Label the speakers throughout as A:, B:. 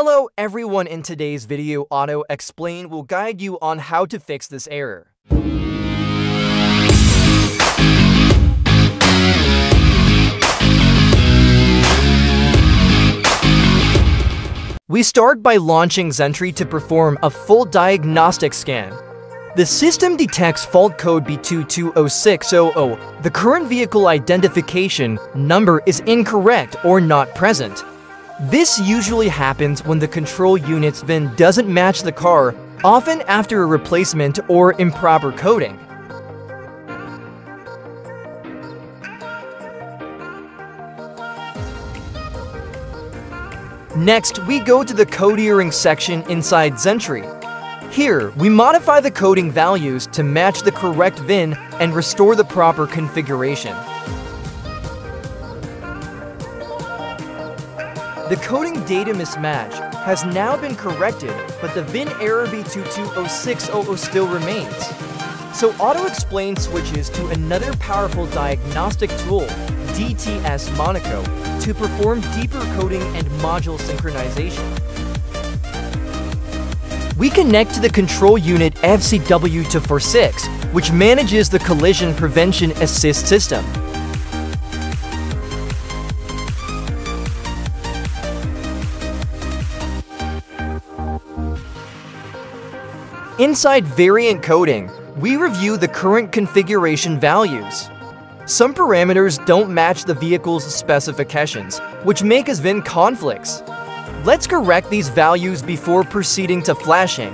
A: Hello everyone, in today's video Auto Explain will guide you on how to fix this error. We start by launching Xentry to perform a full diagnostic scan. The system detects fault code B220600. The current vehicle identification number is incorrect or not present. This usually happens when the control unit's VIN doesn't match the car, often after a replacement or improper coding. Next, we go to the coding section inside Xentry. Here, we modify the coding values to match the correct VIN and restore the proper configuration. The coding data mismatch has now been corrected, but the VIN error B220600 still remains. So Auto-Explain switches to another powerful diagnostic tool, DTS Monaco, to perform deeper coding and module synchronization. We connect to the control unit FCW246, which manages the collision prevention assist system. Inside variant coding, we review the current configuration values. Some parameters don't match the vehicle's specifications, which make us VIN conflicts. Let's correct these values before proceeding to flashing.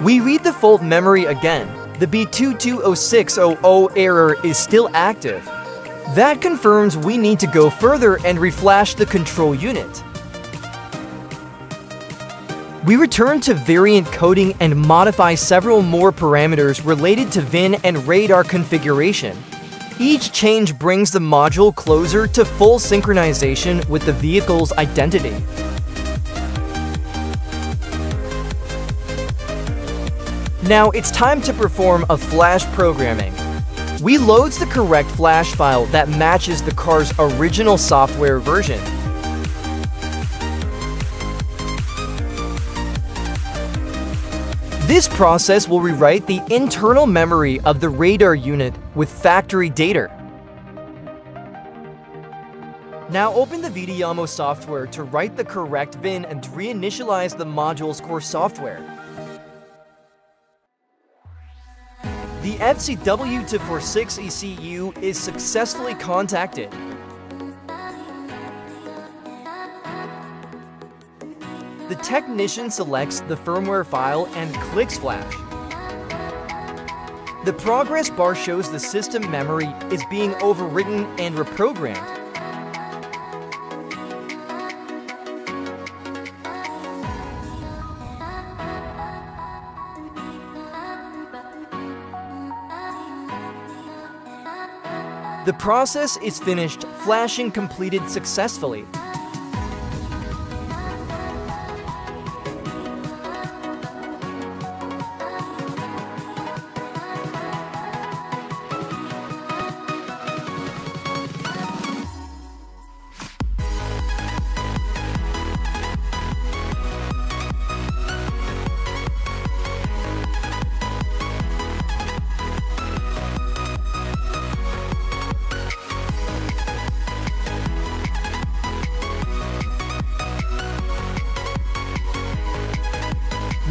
A: We read the fault memory again. The B220600 error is still active. That confirms we need to go further and reflash the control unit. We return to variant coding and modify several more parameters related to VIN and radar configuration. Each change brings the module closer to full synchronization with the vehicle's identity. Now it's time to perform a flash programming. We loads the correct flash file that matches the car's original software version. This process will rewrite the internal memory of the radar unit with factory data. Now open the Vediamo software to write the correct VIN and reinitialize the module's core software. The FCW246 ECU is successfully contacted. The technician selects the firmware file and clicks flash. The progress bar shows the system memory is being overwritten and reprogrammed. The process is finished, flashing completed successfully.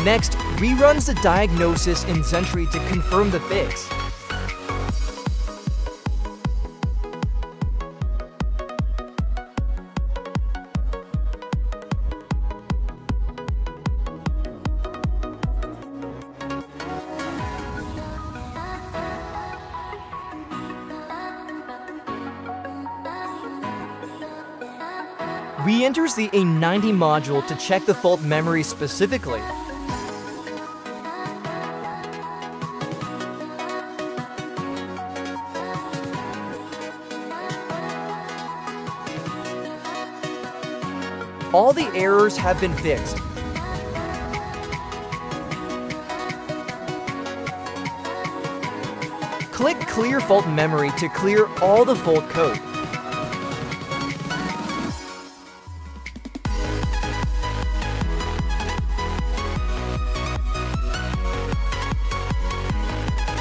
A: Next, reruns the diagnosis in Xentry to confirm the fix. Re-enters the A90 module to check the fault memory specifically. All the errors have been fixed. Click Clear Fault Memory to clear all the fault code.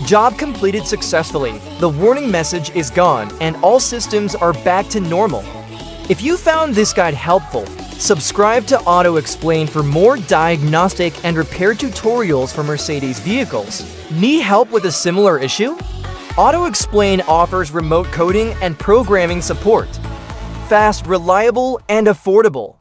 A: Job completed successfully. The warning message is gone and all systems are back to normal. If you found this guide helpful, subscribe to Auto Explain for more diagnostic and repair tutorials for Mercedes vehicles. Need help with a similar issue? Auto Explain offers remote coding and programming support. Fast, reliable, and affordable.